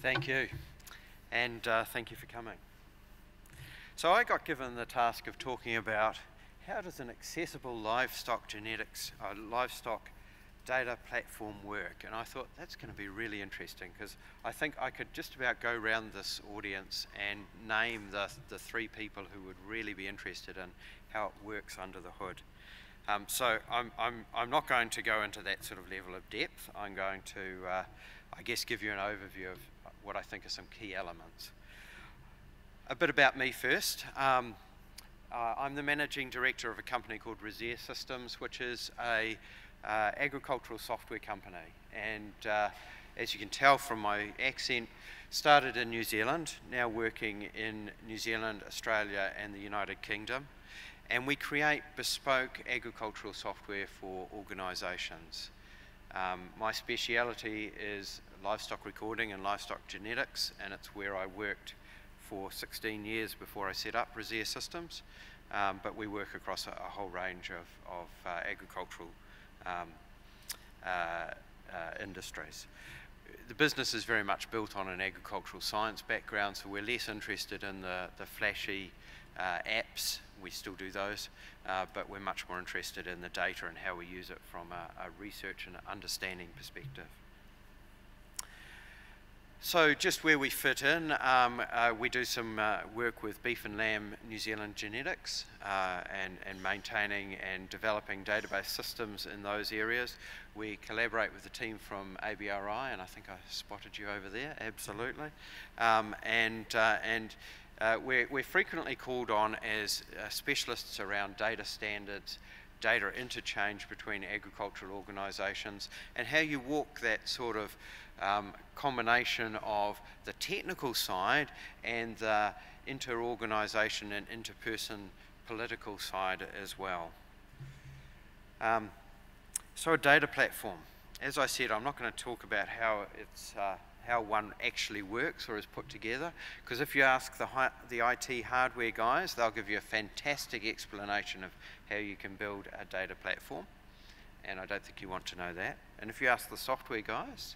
Thank you, and uh, thank you for coming. So I got given the task of talking about how does an accessible livestock genetics, uh, livestock data platform work? And I thought that's going to be really interesting because I think I could just about go around this audience and name the, the three people who would really be interested in how it works under the hood. Um, so I'm, I'm, I'm not going to go into that sort of level of depth. I'm going to, uh, I guess, give you an overview of what I think are some key elements. A bit about me first. Um, uh, I'm the managing director of a company called Rezare Systems, which is a uh, agricultural software company. And uh, as you can tell from my accent, started in New Zealand, now working in New Zealand, Australia, and the United Kingdom. And we create bespoke agricultural software for organisations. Um, my speciality is livestock recording and livestock genetics, and it's where I worked for 16 years before I set up Rezare Systems, um, but we work across a, a whole range of, of uh, agricultural um, uh, uh, industries. The business is very much built on an agricultural science background, so we're less interested in the, the flashy uh, apps. We still do those, uh, but we're much more interested in the data and how we use it from a, a research and understanding perspective. So just where we fit in, um, uh, we do some uh, work with beef and lamb New Zealand genetics uh, and, and maintaining and developing database systems in those areas. We collaborate with the team from ABRI, and I think I spotted you over there, absolutely. Um, and uh, and uh, we're, we're frequently called on as uh, specialists around data standards, data interchange between agricultural organisations, and how you walk that sort of um, combination of the technical side and the inter-organisation and inter-person political side as well. Um, so a data platform. As I said, I'm not going to talk about how it's uh, how one actually works or is put together, because if you ask the, the IT hardware guys, they'll give you a fantastic explanation of how you can build a data platform, and I don't think you want to know that. And if you ask the software guys,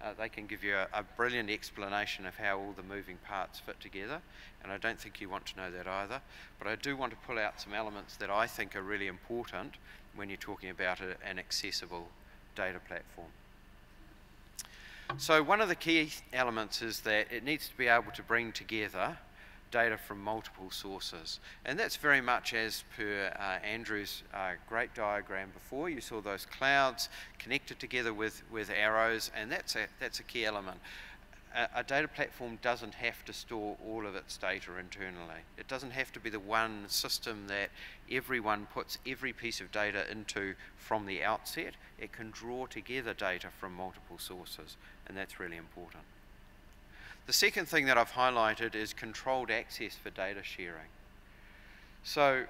uh, they can give you a, a, brilliant explanation of how all the moving parts fit together, and I don't think you want to know that either. But I do want to pull out some elements that I think are really important when you're talking about a, an accessible data platform. So one of the key elements is that it needs to be able to bring together data from multiple sources. And that's very much as per uh, Andrew's uh, great diagram before. You saw those clouds connected together with, with arrows, and that's a, that's a key element. A, data platform doesn't have to store all of its data internally. It doesn't have to be the one system that everyone puts every piece of data into from the outset. It can draw together data from multiple sources, and that's really important. The second thing that I've highlighted is controlled access for data sharing. So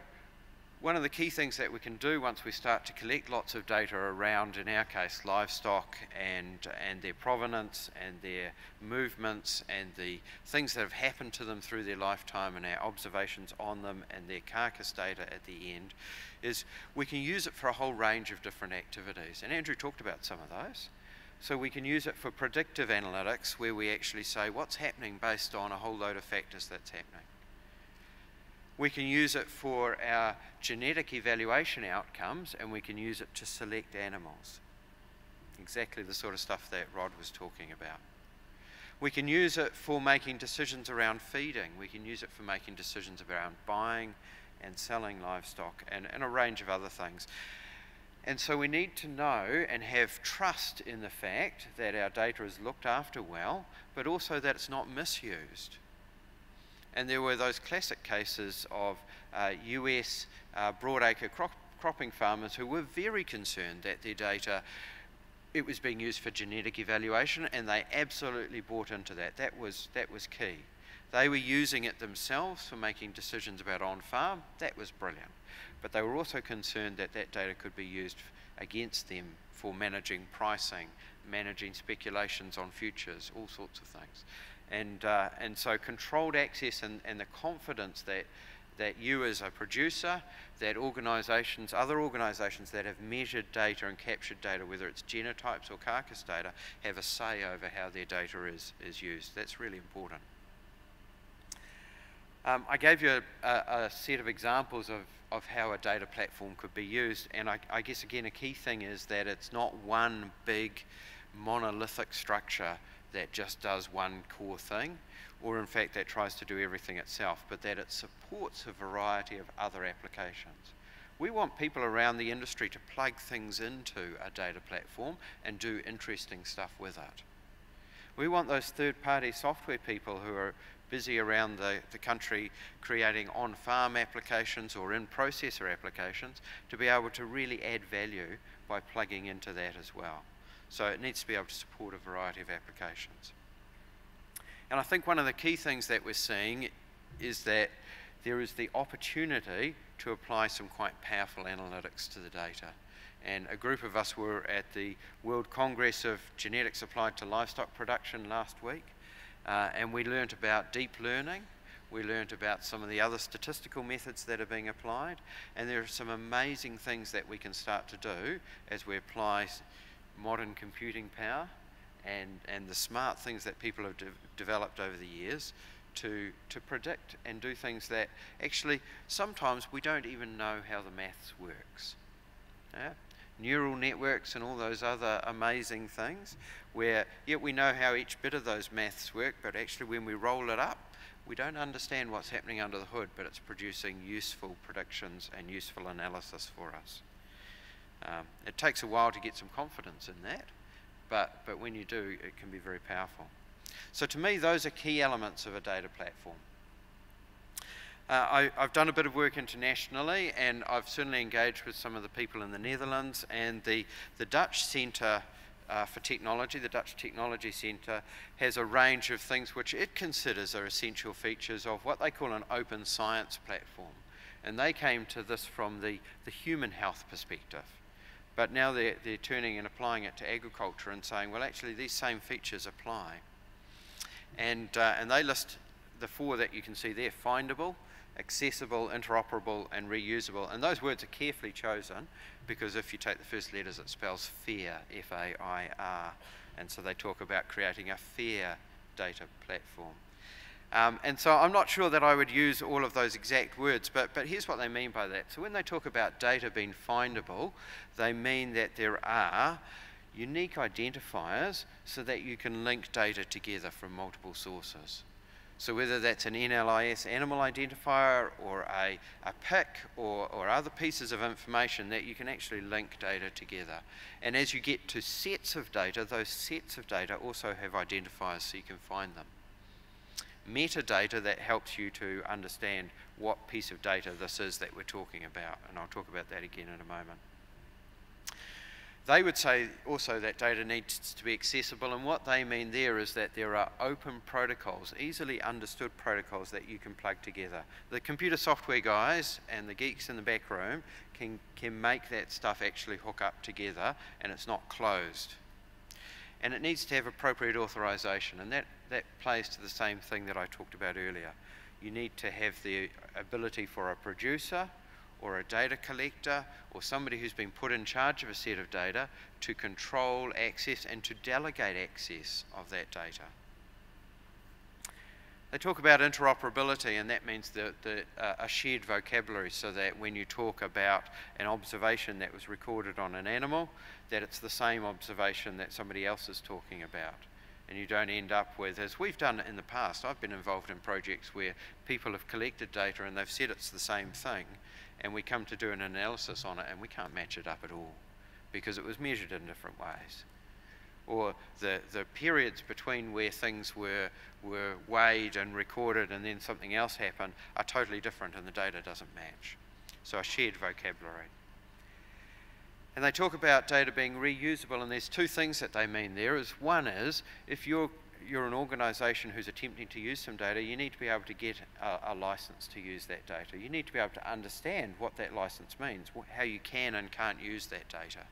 one of the key things that we can do once we start to collect lots of data around, in our case, livestock and, and their provenance and their movements and the things that have happened to them through their lifetime and our observations on them and their carcass data at the end, is we can use it for a whole range of different activities. And Andrew talked about some of those. So we can use it for predictive analytics where we actually say what's happening based on a whole load of factors that's happening. We can use it for our genetic evaluation outcomes and we can use it to select animals. Exactly the sort of stuff that Rod was talking about. We can use it for making decisions around feeding. We can use it for making decisions around buying and selling livestock and, and a range of other things. And so we need to know and have trust in the fact that our data is looked after well, but also that it's not misused. And there were those classic cases of uh, US uh, broadacre crop cropping farmers who were very concerned that their data it was being used for genetic evaluation and they absolutely bought into that. That was, that was key. They were using it themselves for making decisions about on farm. That was brilliant but they were also concerned that that data could be used against them for managing pricing, managing speculations on futures, all sorts of things. And, uh, and so controlled access and, and the confidence that that you as a producer, that organisations, other organisations that have measured data and captured data, whether it's genotypes or carcass data, have a say over how their data is, is used. That's really important. Um, I gave you a, a, a, set of examples of, of how a data platform could be used, and I, I guess again a key thing is that it's not one big monolithic structure that just does one core thing, or in fact that tries to do everything itself, but that it supports a variety of other applications. We want people around the industry to plug things into a data platform and do interesting stuff with it. We want those third-party software people who are busy around the, the country creating on-farm applications or in-processor applications to be able to really add value by plugging into that as well. So it needs to be able to support a variety of applications. And I think one of the key things that we're seeing is that there is the opportunity to apply some quite powerful analytics to the data. And a group of us were at the World Congress of Genetics Applied to Livestock Production last week, uh, and we learnt about deep learning. We learnt about some of the other statistical methods that are being applied, and there are some amazing things that we can start to do as we apply modern computing power and, and the smart things that people have de developed over the years to, to predict and do things that actually sometimes we don't even know how the maths works. Yeah? Neural networks and all those other amazing things where, yet we know how each bit of those maths work, but actually when we roll it up, we don't understand what's happening under the hood, but it's producing useful predictions and useful analysis for us. Um, it takes a while to get some confidence in that, but, but when you do, it can be very powerful. So to me, those are key elements of a data platform. Uh, I, have done a bit of work internationally, and I've certainly engaged with some of the people in the Netherlands and the, the Dutch Centre uh, for Technology, the Dutch Technology Centre, has a range of things which it considers are essential features of what they call an open science platform. And they came to this from the, the human health perspective. But now they're, they're turning and applying it to agriculture and saying, well, actually, these same features apply. And, uh, and they list the four that you can see there findable, accessible, interoperable, and reusable. And those words are carefully chosen because if you take the first letters, it spells fair, F A I R. And so they talk about creating a fair data platform. Um, and so I'm not sure that I would use all of those exact words, but, but here's what they mean by that. So when they talk about data being findable, they mean that there are unique identifiers so that you can link data together from multiple sources. So whether that's an NLIS animal identifier or a, a PIC or, or other pieces of information that you can actually link data together. And as you get to sets of data, those sets of data also have identifiers so you can find them metadata that helps you to understand what piece of data this is that we're talking about, and I'll talk about that again in a moment. They would say also that data needs to be accessible, and what they mean there is that there are open protocols, easily understood protocols that you can plug together. The computer software guys and the geeks in the back room can, can make that stuff actually hook up together, and it's not closed. And it needs to have appropriate authorization, and that that plays to the same thing that I talked about earlier. You need to have the ability for a producer or a data collector or somebody who's been put in charge of a set of data to control access and to delegate access of that data. They talk about interoperability, and that means the, the, uh, a shared vocabulary so that when you talk about an observation that was recorded on an animal, that it's the same observation that somebody else is talking about and you don't end up with, as we've done in the past, I've been involved in projects where people have collected data and they've said it's the same thing, and we come to do an analysis on it and we can't match it up at all because it was measured in different ways. Or the, the periods between where things were, were weighed and recorded and then something else happened are totally different and the data doesn't match. So a shared vocabulary. And they talk about data being reusable, and there's two things that they mean there. Is one is if you're you're an organisation who's attempting to use some data, you need to be able to get a, a, license to use that data. You need to be able to understand what that license means, how you can and can't use that data.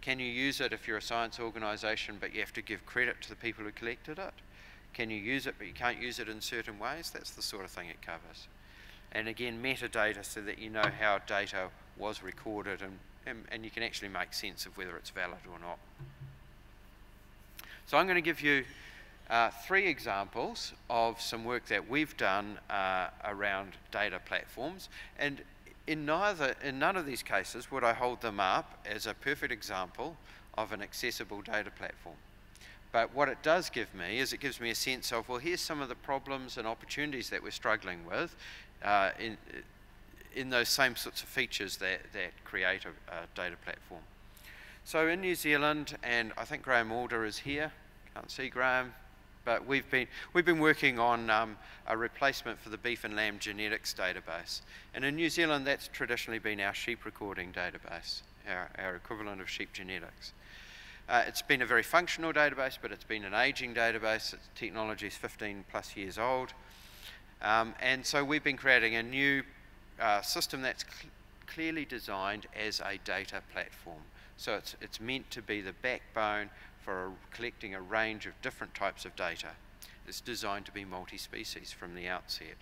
Can you use it if you're a science organisation but you have to give credit to the people who collected it? Can you use it but you can't use it in certain ways? That's the sort of thing it covers. And again, metadata so that you know how data was recorded and, and, and you can actually make sense of whether it's valid or not. So I'm going to give you uh, three examples of some work that we've done uh, around data platforms. And in, neither, in none of these cases would I hold them up as a perfect example of an accessible data platform. But what it does give me is it gives me a sense of, well, here's some of the problems and opportunities that we're struggling with uh, in, in those same sorts of features that, that create a, a, data platform. So in New Zealand, and I think Graham Alder is here, can't see Graham, but we've been, we've been working on um, a replacement for the beef and lamb genetics database. And in New Zealand, that's traditionally been our sheep recording database, our, our equivalent of sheep genetics. Uh, it's been a very functional database, but it's been an aging database. Its technology is 15 plus years old. Um, and so we've been creating a new uh, system that's cl clearly designed as a data platform. So it's, it's meant to be the backbone for collecting a range of different types of data. It's designed to be multi-species from the outset.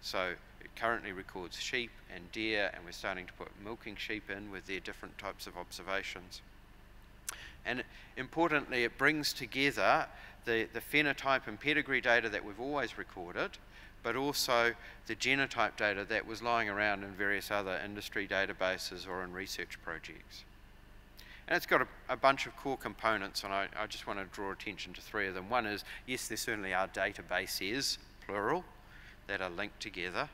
So it currently records sheep and deer, and we're starting to put milking sheep in with their different types of observations. And importantly, it brings together the, the phenotype and pedigree data that we've always recorded, but also the genotype data that was lying around in various other industry databases or in research projects. And it's got a, a bunch of core components, and I, I, just want to draw attention to three of them. One is, yes, there certainly are databases, plural, that are linked together.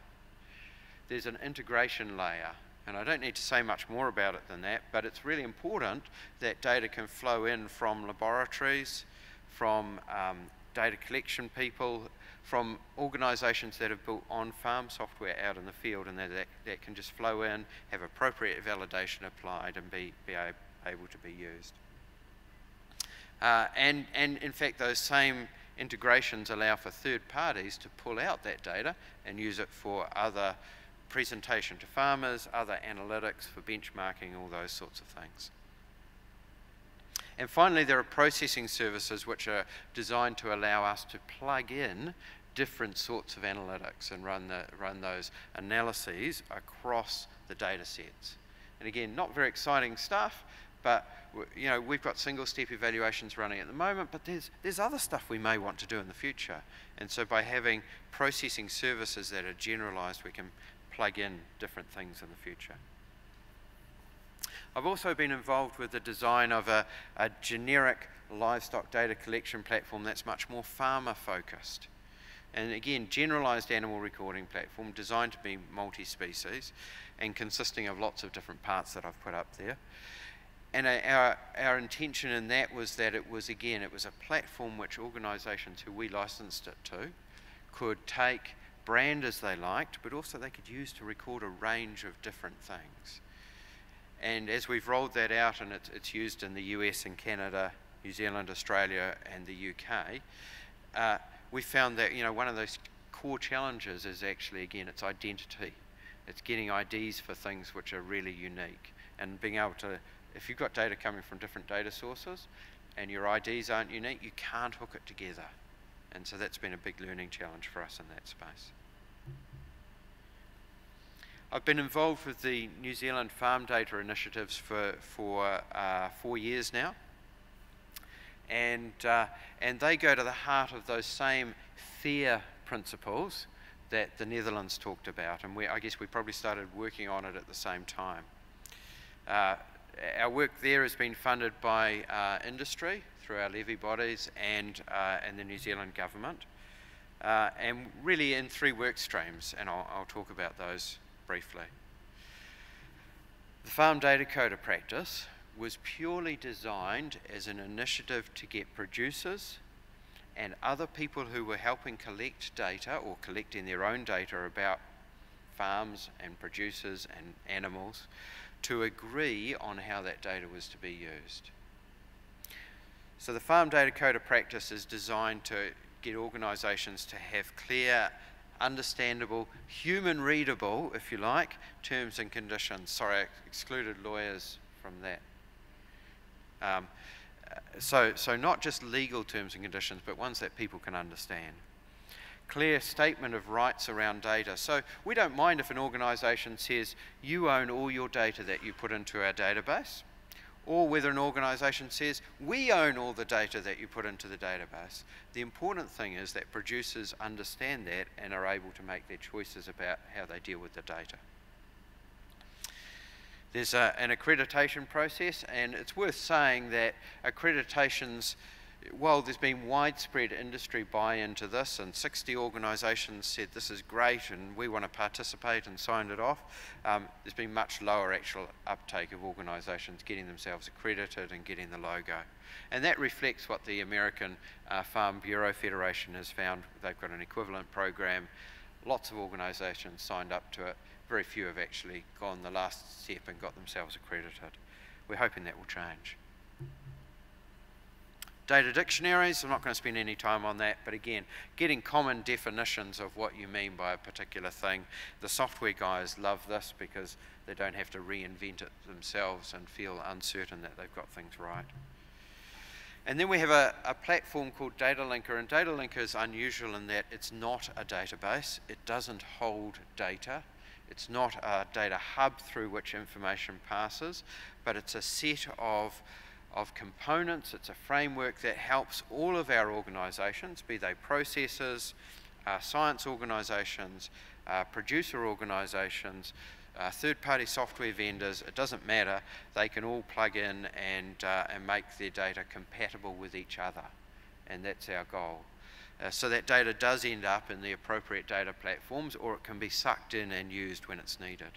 There's an integration layer and I don't need to say much more about it than that, but it's really important that data can flow in from laboratories, from um, data collection people, from organisations that have built on-farm software out in the field and that, that, that, can just flow in, have appropriate validation applied and be, be able to be used. Uh, and, and in fact, those same integrations allow for third parties to pull out that data and use it for other presentation to farmers, other analytics for benchmarking, all those sorts of things. And finally, there are processing services which are designed to allow us to plug in different sorts of analytics and run, the, run those analyses across the data sets. And again, not very exciting stuff, but you know, we've got single step evaluations running at the moment, but there's, there's other stuff we may want to do in the future. And so by having processing services that are generalized, we can plug in different things in the future. I've also been involved with the design of a, a generic livestock data collection platform that's much more farmer focused. And again, generalized animal recording platform designed to be multi-species and consisting of lots of different parts that I've put up there. And our, our intention in that was that it was, again, it was a platform which organisations who we licensed it to could take brand as they liked, but also they could use to record a range of different things. And as we've rolled that out and it's, it's used in the US and Canada, New Zealand, Australia, and the UK, uh, we found that you know one of those core challenges is actually again its identity. It's getting IDs for things which are really unique and being able to, if you've got data coming from different data sources and your IDs aren't unique, you can't hook it together. And so that's been a big learning challenge for us in that space. I've been involved with the New Zealand Farm Data Initiatives for, for uh, four years now. And, uh, and they go to the heart of those same FAIR principles that the Netherlands talked about. And we, I guess we probably started working on it at the same time. Uh, our work there has been funded by uh, industry through our levy bodies and, uh, and the New Zealand government. Uh, and really in three work streams, and I'll, I'll talk about those briefly. The Farm Data Code of practice was purely designed as an initiative to get producers and other people who were helping collect data or collecting their own data about farms and producers and animals to agree on how that data was to be used. So the Farm Data Code of practice is designed to get organisations to have clear, understandable, human readable, if you like, terms and conditions. Sorry, I excluded lawyers from that. Um, so, so not just legal terms and conditions, but ones that people can understand. Clear statement of rights around data. So we don't mind if an organisation says you own all your data that you put into our database, or whether an organisation says we own all the data that you put into the database. The important thing is that producers understand that and are able to make their choices about how they deal with the data. There's a, an accreditation process, and it's worth saying that accreditations while there's been widespread industry buy-in to this and 60 organisations said this is great and we want to participate and signed it off, um, there's been much lower actual uptake of organisations getting themselves accredited and getting the logo. And that reflects what the American uh, Farm Bureau Federation has found. They've got an equivalent program. Lots of organisations signed up to it. Very few have actually gone the last step and got themselves accredited. We're hoping that will change. Data dictionaries, I'm not going to spend any time on that, but again, getting common definitions of what you mean by a particular thing. The software guys love this because they don't have to reinvent it themselves and feel uncertain that they've got things right. And then we have a, a, platform called DataLinker, and DataLinker is unusual in that it's not a database. It doesn't hold data. It's not a data hub through which information passes, but it's a set of of components. It's a framework that helps all of our organisations, be they processors, uh, science organisations, uh, producer organisations, uh, third-party software vendors, it doesn't matter, they can all plug in and, uh, and make their data compatible with each other. And that's our goal. Uh, so that data does end up in the appropriate data platforms or it can be sucked in and used when it's needed.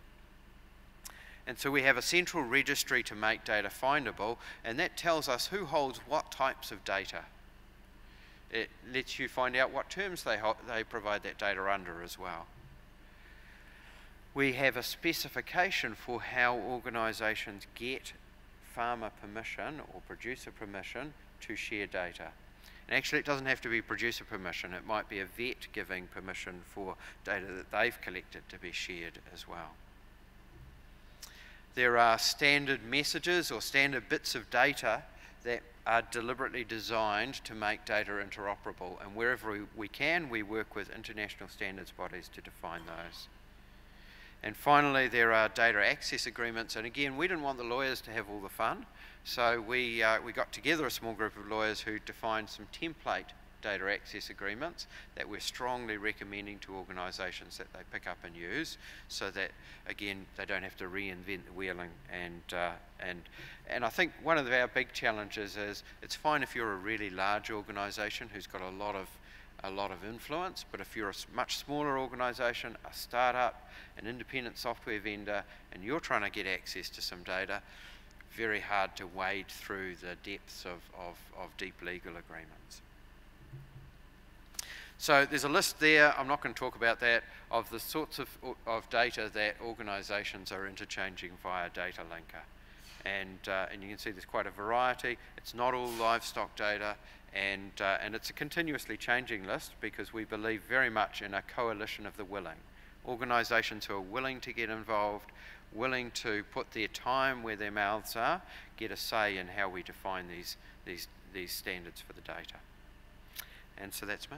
And so we have a central registry to make data findable, and that tells us who holds what types of data. It lets you find out what terms they, they provide that data under as well. We have a specification for how organisations get farmer permission or producer permission to share data. And actually, it doesn't have to be producer permission. It might be a vet giving permission for data that they've collected to be shared as well. There are standard messages or standard bits of data that are deliberately designed to make data interoperable. And wherever we can, we work with international standards bodies to define those. And finally, there are data access agreements. And again, we didn't want the lawyers to have all the fun. So we, uh, we got together a small group of lawyers who defined some template data access agreements that we're strongly recommending to organisations that they pick up and use so that again they don't have to reinvent the wheel and and, uh, and and I think one of our big challenges is it's fine if you're a really large organisation who's got a lot of a lot of influence but if you're a much smaller organisation a startup an independent software vendor and you're trying to get access to some data very hard to wade through the depths of, of, of deep legal agreements. So there's a list there, I'm not going to talk about that, of the sorts of, of data that organisations are interchanging via data linker. And, uh, and you can see there's quite a variety. It's not all livestock data, and, uh, and it's a continuously changing list because we believe very much in a coalition of the willing. Organisations who are willing to get involved, willing to put their time where their mouths are, get a say in how we define these, these, these standards for the data. And so that's me.